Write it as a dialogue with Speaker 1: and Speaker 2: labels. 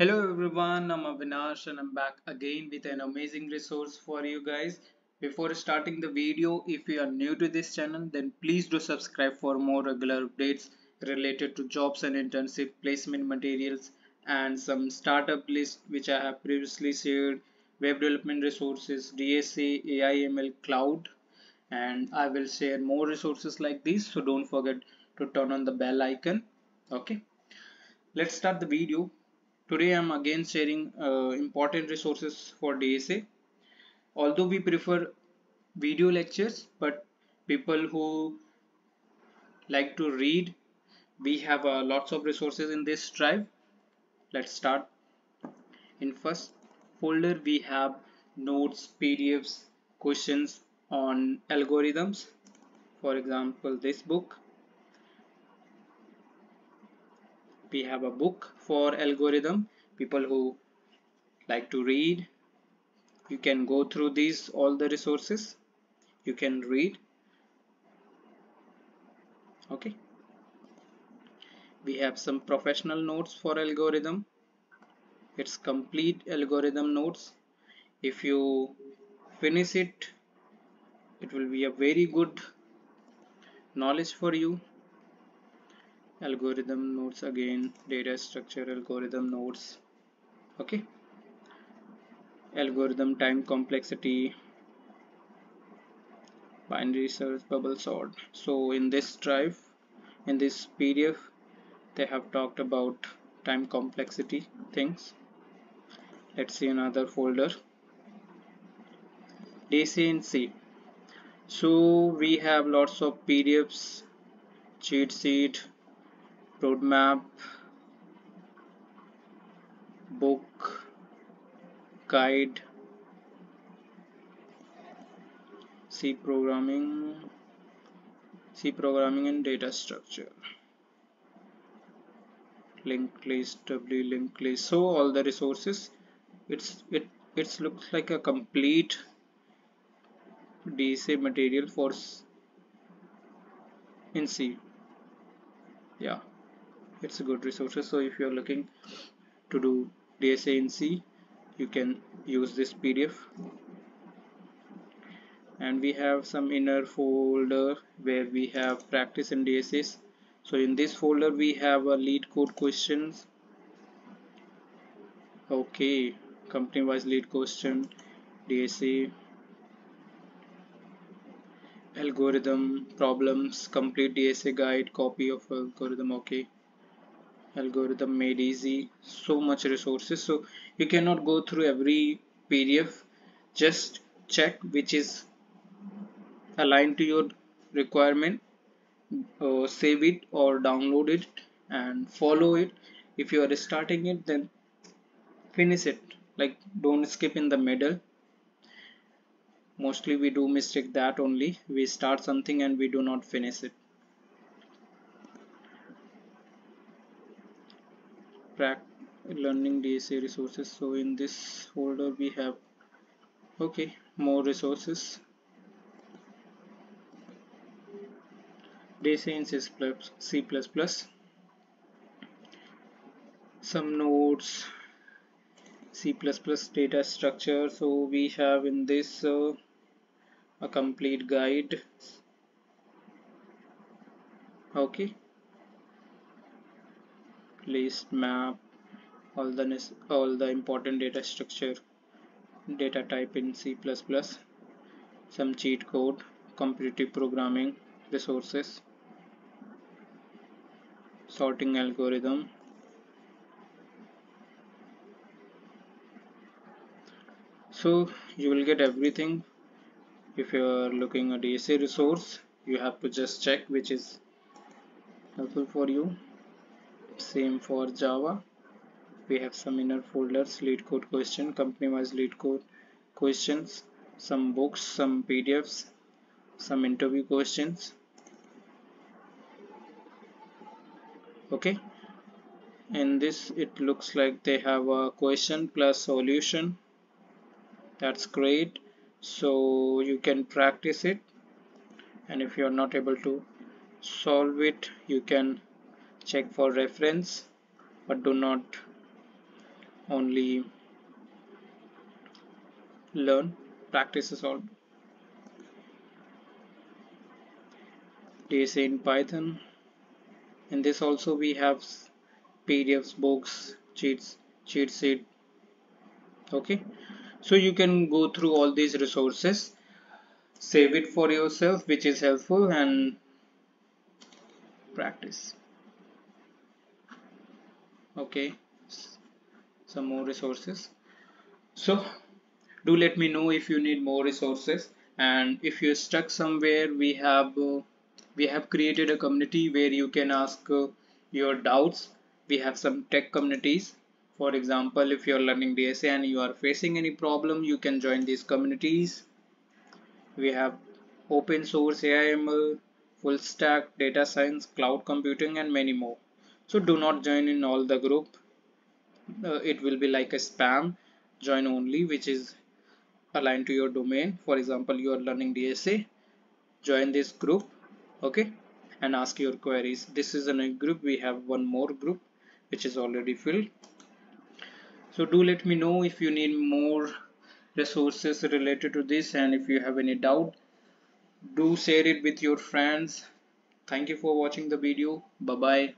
Speaker 1: Hello everyone, I'm Avinash and I'm back again with an amazing resource for you guys. Before starting the video, if you are new to this channel, then please do subscribe for more regular updates related to jobs and internship placement materials and some startup list which I have previously shared, web development resources, DSA, AIML, cloud and I will share more resources like this so don't forget to turn on the bell icon. Okay, let's start the video Today I'm again sharing uh, important resources for DSA. Although we prefer video lectures, but people who like to read, we have uh, lots of resources in this drive. Let's start. In first folder we have notes, PDFs, questions on algorithms. For example, this book we have a book for algorithm. People who like to read you can go through these all the resources. You can read. Okay. We have some professional notes for algorithm. It's complete algorithm notes. If you finish it it will be a very good knowledge for you algorithm nodes again data structure algorithm nodes okay? Algorithm time complexity binary search bubble sort. So in this drive in this pdf they have talked about time complexity things. Let's see another folder. DSA in C so we have lots of pdfs cheat sheet roadmap book guide C programming C programming and data structure. Linked list doubly linked list. So all the resources it's it it looks like a complete DSA material for in C. Yeah it's a good resources. So if you're looking to do DSA in C you can use this PDF and we have some inner folder where we have practice and DSAs so in this folder we have a LeetCode questions. Okay company wise lead question DSA algorithm problems complete DSA guide copy of algorithm okay algorithm made easy so much resources so you cannot go through every pdf just check which is aligned to your requirement uh, save it or download it and follow it. If you are starting it then finish it. Like don't skip in the middle. Mostly we do mistake that only. We start something and we do not finish it track learning DSA resources. So in this folder we have okay more resources. DSA in C++, some nodes C++ data structure. So we have in this uh, a complete guide. Okay list map all the all the important data structure data type in C++ some cheat code competitive programming resources sorting algorithm so you will get everything. If you are looking at DSA resource you have to just check which is helpful for you same for java. We have some inner folders LeetCode question company wise LeetCode questions some books some pdfs some interview questions. Okay. In this it looks like they have a question plus solution. That's great. So you can practice it. And if you are not able to solve it you can check for reference but do not only learn practice is all. DSA in Python in this also we have PDFs books cheats cheat sheet. Okay? So you can go through all these resources save it for yourself which is helpful and practice okay. Some more resources. So do let me know if you need more resources. And if you're stuck somewhere we have uh, we have created a community where you can ask uh, your doubts. We have some tech communities. For example if you're learning DSA and you are facing any problem you can join these communities. We have open source AIML full stack data science cloud computing and many more so do not join in all the group. Uh, it will be like a spam. Join only which is aligned to your domain. For example you are learning DSA join this group okay and ask your queries. This is a new group. We have one more group which is already filled. So do let me know if you need more resources related to this and if you have any doubt do share it with your friends. Thank you for watching the video. Bye bye